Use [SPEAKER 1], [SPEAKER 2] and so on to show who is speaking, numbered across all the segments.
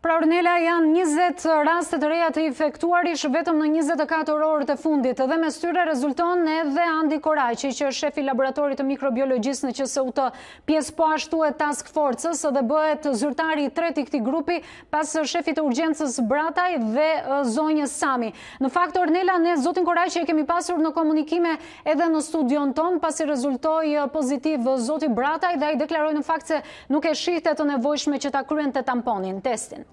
[SPEAKER 1] Pra Ornela janë 20 raste të reja të infektuarish vetëm në 24 orët e fundit dhe mes tyre rezulton edhe Andi Koraqi që është shefi i laboratorit të mikrobiologjisë në QSUT pjesë po ashtu e task forcës dhe bëhet zyrtari i treti i këtij grupi pas shefit të urgjencës Brataj dhe zonjës Cami. Në fakt Ornela ne zotin Koraqi e kemi pasur në komunikime edhe në studion tonë pasi rezultoi pozitiv zoti Brataj dhe ai deklaroi në fakt se Nuk e shihte të nevojshme që ta kryente tamponin, testin.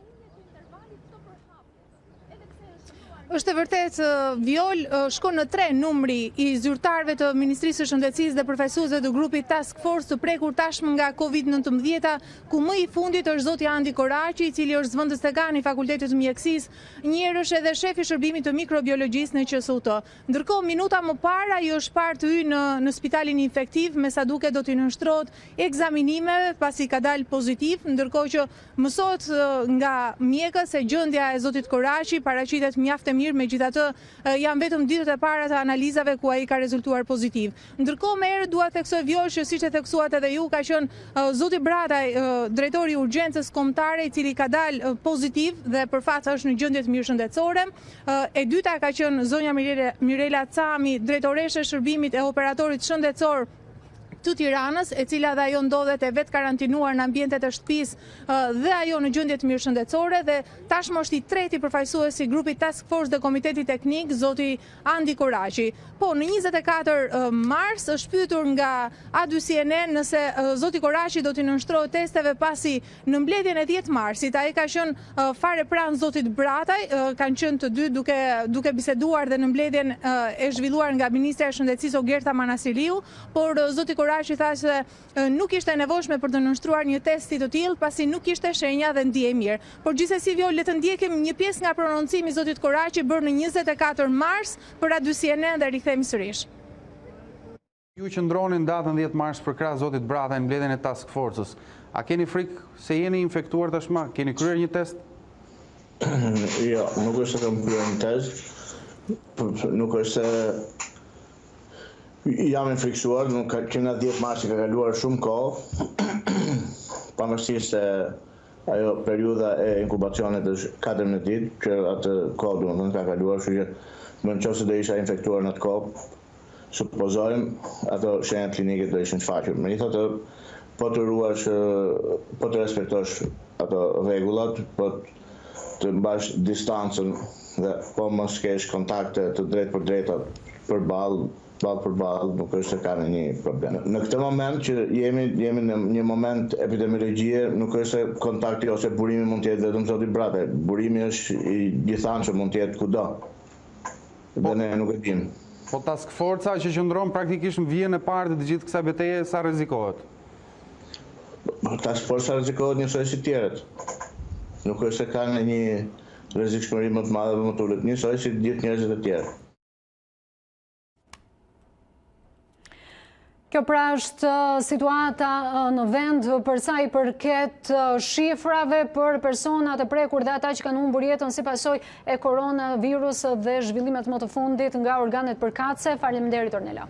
[SPEAKER 2] Është e vërtetë, Viola, shkon në tre numri i zyrtarëve të Ministrisë së Shëndetësisë dhe përfaqësuesve të grupit Task Force të prekur tashmë nga COVID-19, ku më i fundit është zoti Andi Koraqi, i cili është zëvendësdekani i Fakultetit të Mjekësisë, njëherësh edhe shefi i shërbimit të mikrobiologjisë në QSUT. Ndërkohë, minuta më parë ai është parë të hyjë në spitalin infektiv, me sa duket do t'i nënshtrohet ekzaminimeve pasi ka dalë pozitiv, ndërkohë që mësohet nga mjekët se gjendja e zotit Koraqi paraqitet mjaft e mirë, megjithatë janë vetëm ditët e para të analizave ku ai ka rezultuar pozitiv. Ndërkohë menjëherë dua të theksoj Viola që siç e theksuat edhe ju ka qenë zoti Brataj drejtori i urgjencës kombëtare i cili ka dalë pozitiv dhe për fat është në gjendje të mirë shëndetësore. E dyta ka qenë zonja Mirela Cami, drejtoreshë e shërbimit, e operatorit shëndetësor të Tiranës, e cila dhe ajo ndodhet e vetëkarantinuar në ambientet e shtëpisë dhe ajo në gjendje të mirë shëndetësore dhe tashmë është i treti përfaqësuesi i grupit Task Force dhe Komitetit Teknik, zoti Andi Koraqi. Po, në njëzet e katër mars është pyetur nga A dy Si En En nëse zoti Koraqi do t'i nënshtrohej testeve pasi në mbledhjen e dhjetë marsit ai ka qenë fare pranë zotit Brataj, kanë qenë të dy duke biseduar dhe në mbledhjen e zhvilluar nga ministrja e Shëndetësisë Ogerta Manastirliu, por zoti Koraqi tha se Nuk ishte e nevojshme për t'iu nënshtruar një testi të tillë, pasi nuk kishte shenja dhe ndihej mirë. Por gjithsesi Viola le të ndjekim një pjesë nga prononcimi i zotit Koraqi bërë në njëzet e katër mars për A dy CNN dhe rikthehemi sërish.
[SPEAKER 3] Ju qëndronit në datën dhjetë mars përkrah zotit Brataj në mbledhjen e Task Forcës. A keni frikë se jeni infektuar tashmë? Keni kryer një test?
[SPEAKER 4] Jo, nuk është se kam kryer një test, nuk është se Jam i frikësuar, që nga 10 marsi ka kaluar shumë kohë. Pavarësisht se ajo periudha e inkubacionit është 14 ditë, që atë kohë domethënë ka kaluar, kështu që në qoftë se do isha infektuar në atë kohë, supozojmë, ato shenjat klinike do ishin shfaqur. Megjithatë, po të ruash, po të respektosh ato rregullat, po të të mbash distancën dhe po mos të kesh kontakte të drejtpërdrejta përballë ballë për ballë nuk është se ka ndonjë problem. Në këtë moment që jemi jemi në një moment epidemiologjie nuk është se kontakti ose burimi mund të jetë vetëm zoti Brataj, burimi është i gjithanshëm mund të jetë kudo dhe ne nuk e dimë.
[SPEAKER 3] Po task-forca që qëndron praktikisht në vijën e parë të të gjithë kësaj beteje sa
[SPEAKER 4] rrezikohet? Task-forca rrezikohet njësoj si të tjerët. Nuk është se kanë një rrezikshmëri më të madhe a më të ulët, njësoj si të gjithë njerëzit e tjerë.
[SPEAKER 1] Kjo pra është uh, situata uh, në vend uh, për sa i përket shifrave për personat e prekur dhe ata që kanë humbur jetën si pasojë e koronavirus dhe zhvillimet më të fundit nga organet përkatëse. Faleminderit Ornela.